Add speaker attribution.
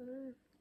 Speaker 1: Mm.